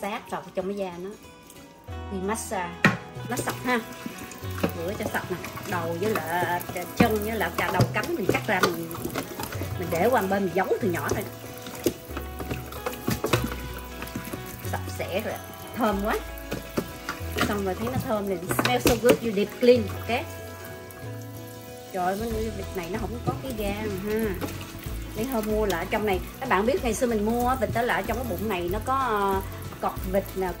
sát vào trong cái da nó. Đi massage nó sạch ha. Rửa cho sạch nè. Đầu với là chân với là cả đầu cánh mình cắt ra mình mình để qua bên mình giấu từ nhỏ thôi. Sạch sẽ rồi. Thơm quá. Xong rồi thấy nó thơm thì smell so good you deep clean ok? Trời ơi cái vịt này nó không có cái gan ha. Lấy hôm mua lại trong này. Các bạn biết ngày xưa mình mua vịt đó lại trong cái bụng này nó có uh, cọt vịt nè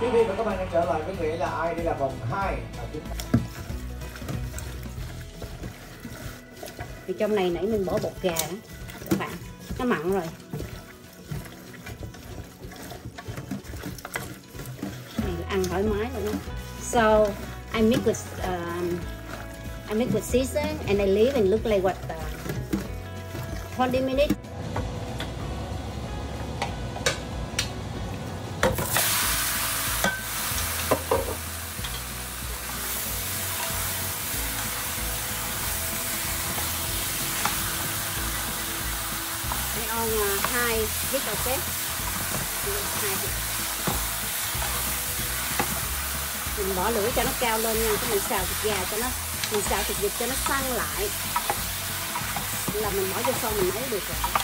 Quý vị và các bạn đang trở lại với nghĩa là ai? Đây là vòng 2 và chúng ta thì trong này nãy mình bỏ bột gà đó các bạn. Nó mặn rồi. Này ăn thoải mái luôn so I mix with um, I make with season and I leave and look like what uh, 20 minutes. On uh, high heat okay high heat mình bỏ lửa cho nó cao lên nha cái mình xào thịt gà cho nó mình xào thịt vịt cho nó săn lại. Là mình bỏ vô xong mình lấy được rồi.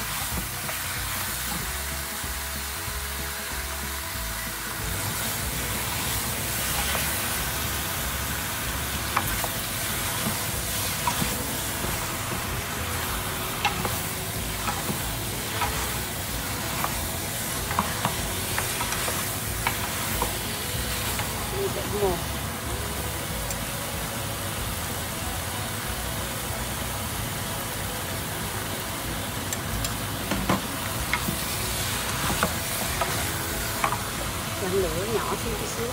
Lửa nhỏ xíu chút xíu.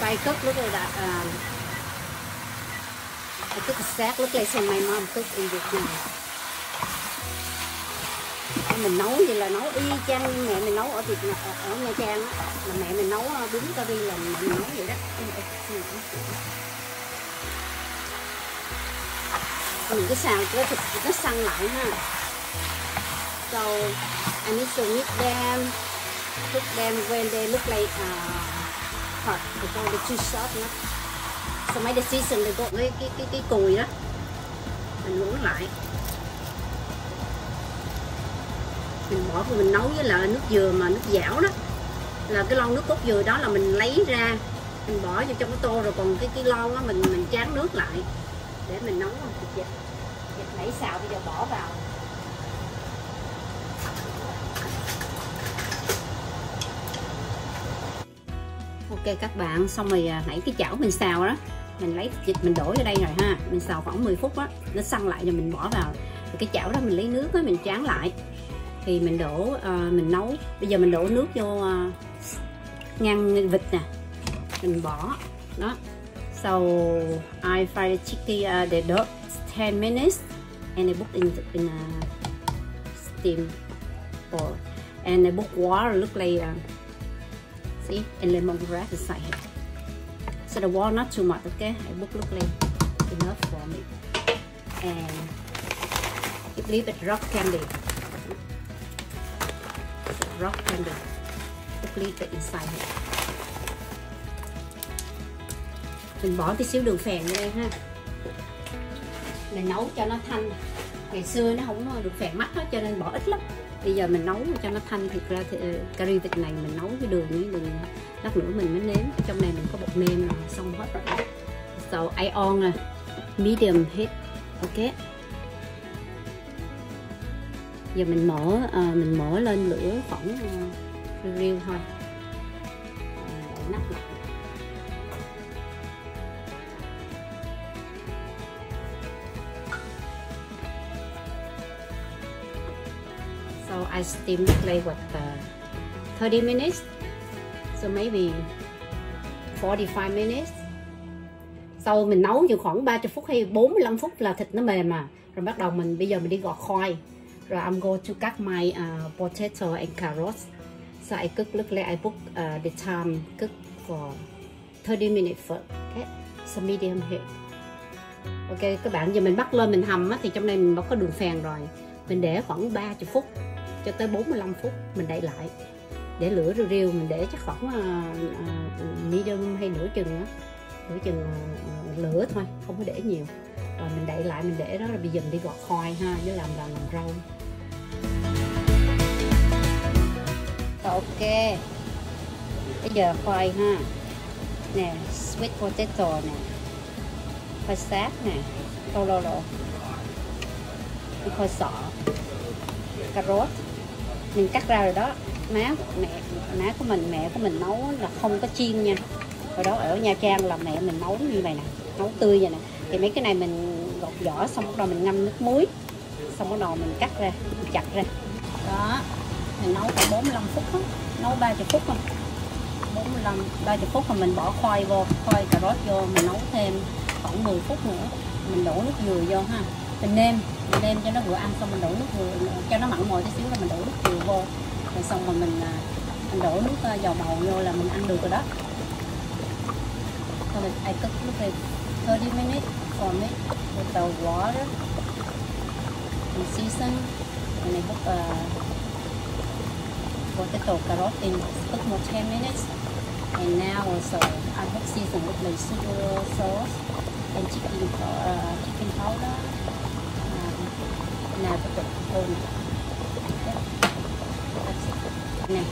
So I cook look like. Um, cook a steak look like some my mom cook in Vietnam. mình nấu vậy là nấu y chang như mẹ mình nấu ở Việt Nam ở, ở Nha Trang á. Là mẹ mình nấu ờ, bún cà ri là mẹ mình nấu vậy đó. Mình cứ xào cho thịt nó săn lại ha. So I need to mix them cook them when they look like uh, hot because they too soft nữa xong mấy the season they go cái cái cái cái cùi đó. Mình uống lại. Mình bỏ mình nấu với lại nước dừa mà nước dảo đó. Là cái lon nước cốt dừa đó là mình lấy ra, mình bỏ vô trong cái tô rồi còn cái cái lon đó mình mình chán nước lại để mình nấu thịt vịt. Vịt nãy xào bây giờ bỏ vào. Ok các bạn xong rồi à, nãy cái chảo mình xào đó mình lấy thịt mình đổ vô đây rồi ha. Mình xào khoảng 10 phút á nó săn lại rồi mình bỏ vào. Rồi cái chảo đó mình lấy nước á mình tráng lại. Thì mình đổ uh, mình nấu. Bây giờ mình đổ nước vô uh, ngăn vịt nè. Mình bỏ đó. So I fry the chicken uh, the dog 10 minutes. And I put in in a steam or and I put water look like uh, see and lemongrass inside here so the wall, not too much, okay? I book look like enough for me. And it leave it rock candy. Rock candy. Leave it inside here mình bỏ tí xíu đường phèn vô đây ha. Mình nấu cho nó thanh ngày xưa nó không được phèn mắt hết cho nên bỏ ít lắm. Bây giờ mình nấu cho nó thanh thực ra thì ờ, cà ri vịt này mình nấu cái đường với đường lát nữa mình mới nếm. Trong này mình có bột nêm rồi xong hết rồi. So I on à. Medium hết. Ok. Giờ mình mở uh, ờ, mình mở lên lửa khoảng ờ, uh, riêu thôi. I steam play with uh, 30 minutes. So maybe 45 minutes. Sau mình nấu chừng khoảng 30 phút hay 45 phút là thịt nó mềm mà rồi bắt đầu mình bây giờ mình đi gọt khoai. Rồi I'm going to cut my uh, potato and carrots. So I cook look like I book uh, ờ, the time cook for 30 minutes first okay so medium heat. Ok các bạn giờ mình bắt lên mình hầm á, thì trong đây mình có đường phèn rồi. Mình để khoảng 30 phút cho tới 45 phút mình đậy lại. Để lửa rêu rêu mình để chắc khoảng ờ, ờ, uh, uh, medium hay nửa chừng á nửa chừng uh, lửa thôi không có để nhiều. Rồi mình đậy lại mình để đó rồi bây giờ mình đi gọt khoai ha với làm làm, làm rau. Ok. Bây giờ khoai ha. Nè sweet potato nè. Khoai sát nè. Lô lô lô khoai sọ. Cà rốt mình cắt ra rồi đó. Má mẹ, má của mình, mẹ của mình nấu là không có chiên nha. Rồi đó ở nha trang là mẹ mình nấu như vậy nè, nấu tươi vậy nè. Thì mấy cái này mình gọt vỏ xong bắt đầu mình ngâm nước muối. Xong bắt đầu mình cắt ra, mình chặt ra. Đó, mình nấu khoảng 45 phút đó. nấu 30 phút thôi. 45 30 phút rồi mình bỏ khoai vô, khoai cà rốt vô, mình nấu thêm khoảng 10 phút nữa. Mình đổ nước dừa vô ha mình nêm mình nêm cho nó vừa ăn xong mình đổ nước vừa cho nó mặn mòi tí xíu là mình đổ nước vừa vô. Rồi xong rồi mình à, mình đổ nước à, dầu màu vô là mình ăn được rồi đó. So I cook look like 30 minutes for me with the water and season and I put uh, potato carrot in cook more 10 minutes. And now also I put season with like sugar sauce and chicken uh, chicken powder and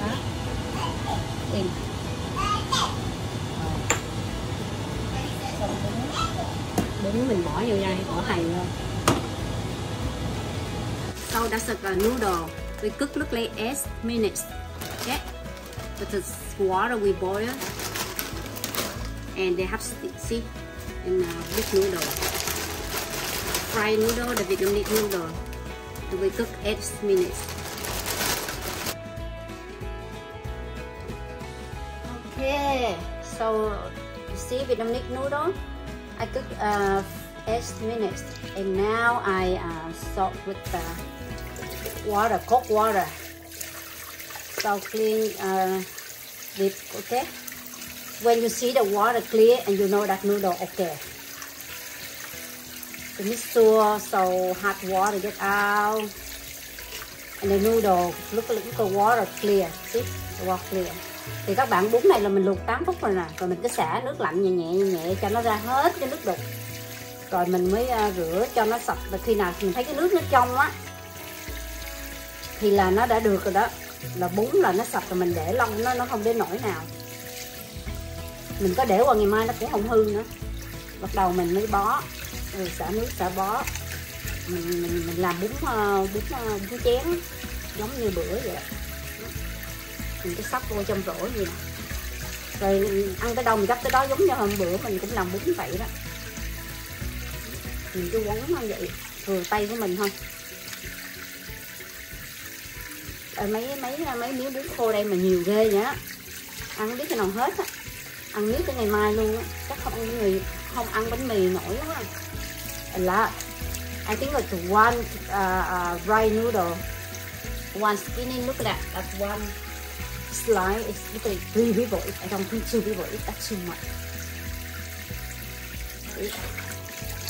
đó đứng đứng mình bỏ vô đây bỏ hành sau đã sực là noodle we cook look like 8 minutes. Okay but the water we boil and they have see in uh, big noodle. Fried noodle the Vietnamese noodle we cook 8 minutes. Okay so you see Vietnamese noodle? I cook uh, 8 minutes and now I uh, salt with the water cold water. So clean uh, dip okay? When you see the water clear and you know that noodle okay the mixture so hot water get out and the noodle look look cái water clear see the water clear. Thì các bạn bún này là mình luộc 8 phút rồi nè, rồi mình cứ xả nước lạnh nhẹ nhẹ nhẹ cho nó ra hết cái nước đục. Rồi mình mới à, rửa cho nó sạch. Và khi nào mình thấy cái nước nó trong á, thì là nó đã được rồi đó. Là bún là nó sạch rồi mình để lâu nó nó không đến nổi nào. Mình có để qua ngày mai nó cũng không hư nữa. Bắt đầu mình mới bó rồi xả nước xả bó. Mình mình, mình làm bún ờ, bún ờ, bún chén giống như bữa vậy. Đó. mình cứ sắp vô trong rổ gì nè rồi ăn tới đâu mình gấp tới đó giống như hôm bữa mình cũng làm bún vậy đó. Mình cứ quấn như vậy vừa tay của mình thôi. À, mấy mấy mấy miếng bún khô đây mà nhiều ghê vậy á. Ăn biết cái nào hết á. Ăn miếng tới ngày mai luôn á. Chắc không ăn người không ăn bánh mì nổi quá a lot I think it's one uh, uh, rice noodle. One skinny look at that that's one slice. It's literally three people eat. I don't think two people eat that's too much.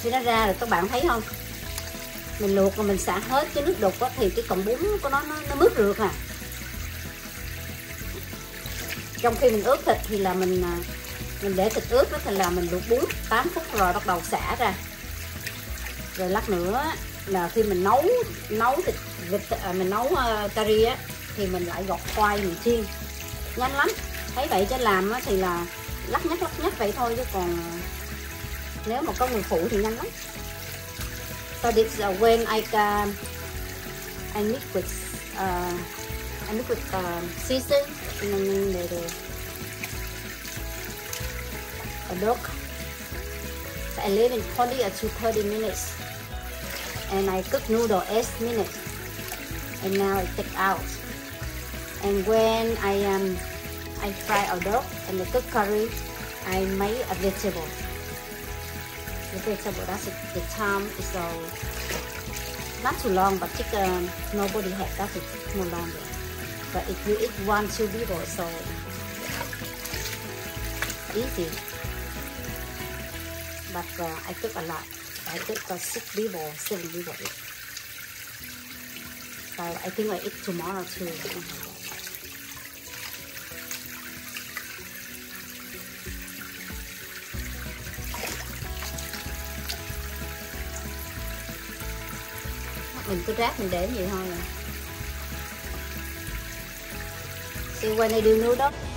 Khi nó ra rồi các bạn thấy không? Mình luộc rồi mình xả hết cái nước đục á thì cái cọng bún của nó nó, nó mướt được à. Trong khi mình ướp thịt thì là mình à, mình để thịt ướp đó thì là mình luộc bún. 8 phút rồi bắt đầu xả ra. Rồi lát nữa là khi mình nấu nấu thịt vịt à, mình nấu uh, curry á thì mình lại gọt khoai mình chiên. Nhanh lắm. Thấy vậy cho làm á thì là lắc nhắc lắc nhắc vậy thôi chứ còn nếu mà có người phụ thì nhanh lắm. So this is uh, when I can I mix with uh, I mix with uh, season and then the, the a dog I leave in 20 to 30 minutes and I cook noodle 8 minutes and now I take out and when I um, I fry a dog and the cook curry, I make a vegetable. The vegetable that's it, the time is so not too long, but just, um, nobody had that is no longer. But if you eat one, two people, so easy. But uh, I took a lot. I took uh, six people, seven people. So I think I eat tomorrow too. something like mình cứ rác mình để vậy thôi à. See when I do noodle,